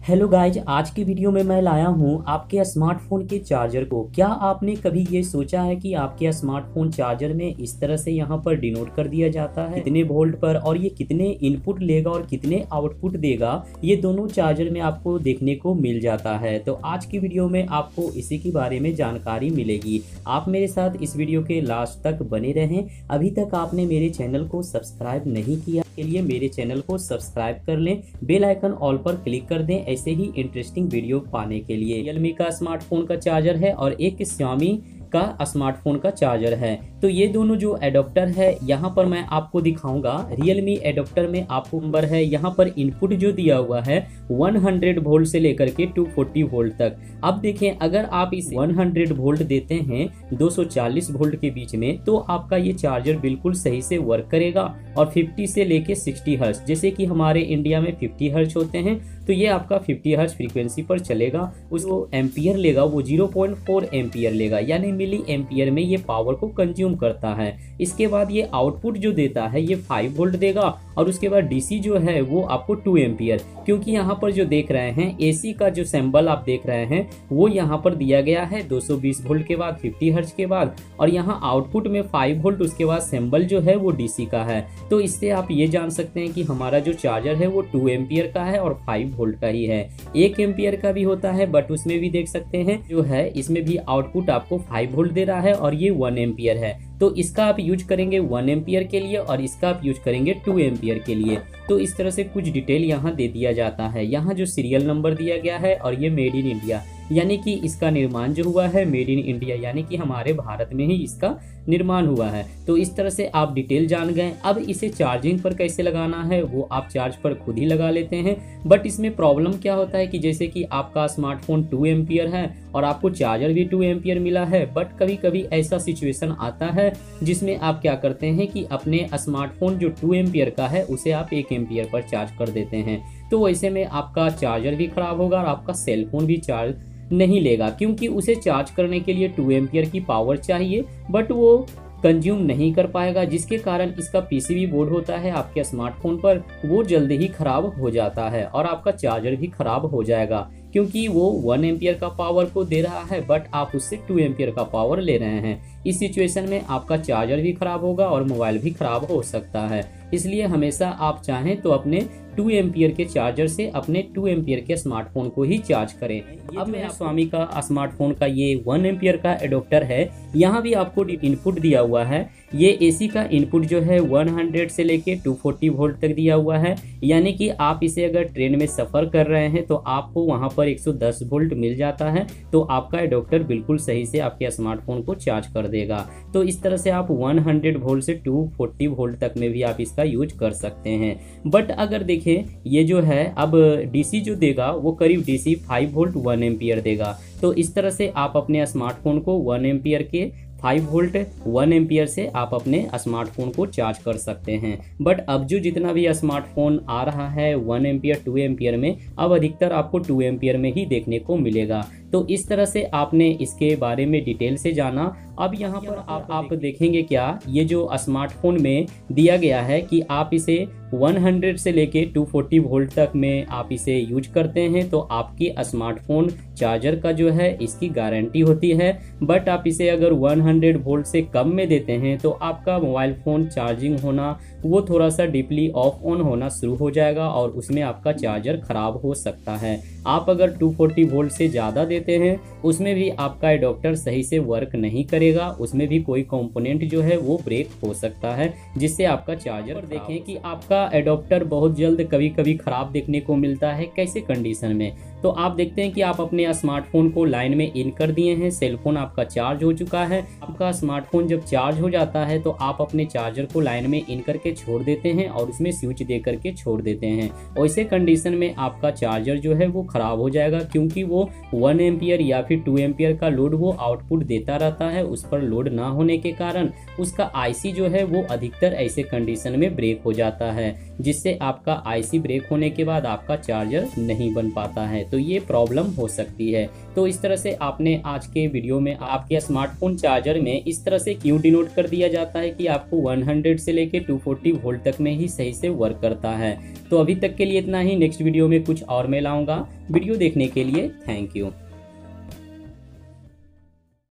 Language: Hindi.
हेलो गाइज़, आज की वीडियो में मैं लाया हूँ आपके स्मार्टफ़ोन के चार्जर को। क्या आपने कभी ये सोचा है कि आपके स्मार्टफ़ोन चार्जर में इस तरह से यहाँ पर डिनोट कर दिया जाता है? कितने वोल्ट पर और ये कितने इनपुट लेगा और कितने आउटपुट देगा? ये दोनों चार्जर में आपको देखने को मिल जाता है। तो आज की वीडियो में आपको इसी के बारे में जानकारी मिलेगी। आप मेरे साथ इस वीडियो के लास्ट तक बने रहें। अभी तक आपने मेरे चैनल को सब्सक्राइब नहीं किया के लिए मेरे चैनल को सब्सक्राइब कर लें, बेल आइकन ऑल पर क्लिक कर दें ऐसे ही इंटरेस्टिंग वीडियो पाने के लिए। रियलमी का स्मार्टफ़ोन का चार्जर है और एक श्यामी का स्मार्टफ़ोन का चार्जर है। तो ये दोनों जो एडोप्टर है, यहाँ पर मैं आपको दिखाऊँगा। रियलमी एडोप्टर में आपको नंबर है। यहाँ पर इनपुट जो दिया हुआ है 100 वोल्ट से लेकर के 240 वोल्ट तक। अब देखें, अगर आप इस 100 वोल्ट देते हैं 240 वोल्ट के बीच में तो आपका ये चार्जर बिल्कुल सही से वर्क करेगा। और 50 से लेके 60 हर्ट्ज जैसे कि हमारे इंडिया में 50 हर्ट्ज होते हैं तो ये आपका 50 हर्ट्ज फ्रीक्वेंसी पर चलेगा। उसको एम्पियर लेगा, वो 0.4 एम्पियर लेगा। यानी मिली एम्पियर में ये पावर को कंज्यूम करता है। इसके बाद ये आउटपुट जो देता है, ये फाइव वोल्ट देगा और उसके बाद डीसी जो है वो आपको टू एम्पियर क्योंकि यहाँ पर जो देख रहे हैं एसी का जो सिंबल आप देख रहे हैं, वो यहाँ पर दिया गया है 220 वोल्ट के बाद 50 हर्ट्ज के बाद और यहाँ आउटपुट में 5 वोल्ट उसके बाद सिंबल जो है वो डीसी का है। तो इससे आप ये जान सकते हैं कि हमारा जो चार्जर है वो 2 एम्पियर का है और 5 वोल्ट का ही है। एक एम्पियर का भी होता है बट उसमें भी देख सकते हैं, जो है इसमें भी आउटपुट आपको फाइव वोल्ट दे रहा है और ये वन एम्पियर है। तो इसका आप यूज़ करेंगे वन एम्पियर के लिए और इसका आप यूज़ करेंगे टू एम्पियर के लिए। तो इस तरह से कुछ डिटेल यहाँ दे दिया जाता है। यहाँ जो सीरियल नंबर दिया गया है और ये मेड इन इंडिया। यानी कि इसका निर्माण जो हुआ है मेड इन इंडिया, यानी कि हमारे भारत में ही इसका निर्माण हुआ है। तो इस तरह से आप डिटेल जान गए। अब इसे चार्जिंग पर कैसे लगाना है, वो आप चार्ज पर खुद ही लगा लेते हैं। बट इसमें प्रॉब्लम क्या होता है कि जैसे कि आपका स्मार्टफ़ोन टू एम्पियर है और आपको चार्जर भी टू एम्पियर मिला है, बट कभी कभी ऐसा सिचुएशन आता है जिसमें आप क्या करते हैं कि अपने स्मार्टफ़ोन जो टू एम्पियर का है, उसे आप एक एम्पियर पर चार्ज कर देते हैं। तो वैसे में आपका चार्जर भी खराब होगा और आपका सेलफोन भी चार्ज नहीं लेगा, क्योंकि उसे चार्ज करने के लिए टू एम्पियर की पावर चाहिए बट वो कंज्यूम नहीं कर पाएगा, जिसके कारण इसका पीसीबी बोर्ड होता है आपके स्मार्टफ़ोन पर, वो जल्दी ही खराब हो जाता है और आपका चार्जर भी खराब हो जाएगा, क्योंकि वो वन एम्पियर का पावर को दे रहा है बट आप उससे टू एम्पियर का पावर ले रहे हैं। इस सिचुएशन में आपका चार्जर भी खराब होगा और मोबाइल भी खराब हो सकता है। इसलिए हमेशा आप चाहें तो अपने टू एम्पियर के चार्जर से अपने टू एम्पियर के स्मार्टफ़ोन को ही चार्ज करें। अब मेरा स्वामी का स्मार्टफ़ोन का ये वन एम्पियर का एडोप्टर है यहाँ भी आपको इनपुट दिया हुआ है। ये एसी का इनपुट जो है 100 से लेके 240 वोल्ट तक दिया हुआ है। यानी कि आप इसे अगर ट्रेन में सफ़र कर रहे हैं तो आपको वहाँ पर 110 वोल्ट मिल जाता है तो आपका एडोप्टर बिल्कुल सही से आपके स्मार्टफ़ोन को चार्ज कर देगा। तो इस तरह से आप 100 वोल्ट से 240 वोल्ट तक में भी आप इसका यूज़ कर सकते हैं। बट अगर देखें ये जो है, अब डीसी जो देगा, वो करीब डीसी 5 वोल्ट 1 एम्पियर देगा। तो इस तरह से आप अपने स्मार्टफ़ोन को 1 एम्पियर के फाइव वोल्ट वन एम्पियर से आप अपने स्मार्टफ़ोन को चार्ज कर सकते हैं। बट अब जो जितना भी स्मार्टफ़ोन आ रहा है वन एम्पियर टू एम्पियर में, अब अधिकतर आपको टू एम्पियर में ही देखने को मिलेगा। तो इस तरह से आपने इसके बारे में डिटेल से जाना। अब यहाँ पर आप आप देखेंगे क्या ये जो स्मार्टफ़ोन में दिया गया है कि आप इसे 100 से लेके 240 वोल्ट तक में आप इसे यूज़ करते हैं तो आपकी स्मार्टफ़ोन चार्जर का जो है इसकी गारंटी होती है। बट आप इसे अगर 100 वोल्ट से कम में देते हैं तो आपका मोबाइल फ़ोन चार्जिंग होना वो थोड़ा सा डीपली ऑफ़ ऑन होना शुरू हो जाएगा और उसमें आपका चार्जर ख़राब हो सकता है। आप अगर 240 वोल्ट से ज़्यादा देते हैं, उसमें भी आपका एडोप्टर सही से वर्क नहीं करेगा, उसमें भी कोई कंपोनेंट जो है वो ब्रेक हो सकता है, जिससे आपका चार्जर देखें कि आपका एडोप्टर बहुत जल्द कभी कभी ख़राब देखने को मिलता है, कैसे कंडीशन में? तो आप देखते हैं कि आप अपने स्मार्टफ़ोन को लाइन में इन कर दिए हैं। सेलफोन आपका चार्ज हो चुका है। आपका स्मार्टफ़ोन जब चार्ज हो जाता है तो आप अपने चार्जर को लाइन में इन करके छोड़ देते हैं और उसमें स्विच दे करके छोड़ देते हैं। वैसे कंडीशन में आपका चार्जर जो है, वो खराब हो जाएगा क्योंकि वो वन एम्पियर या फिर टू एम्पियर का लोड वो आउटपुट देता रहता है, उस पर लोड ना होने के कारण उसका आईसी जो है, वो अधिकतर ऐसे कंडीशन में ब्रेक हो जाता है, जिससे आपका आईसी ब्रेक होने के बाद आपका चार्जर नहीं बन पाता है। तो ये प्रॉब्लम हो सकती है। तो इस तरह से आपने आज के वीडियो में आपके स्मार्टफ़ोन चार्जर में इस तरह से क्यों डिनोट कर दिया जाता है कि आपको 100 से लेके 240 वोल्ट तक में ही सही से वर्क करता है। तो अभी तक के लिए इतना ही। नेक्स्ट वीडियो में कुछ और मैं लाऊँगा। वीडियो देखने के लिए थैंक यू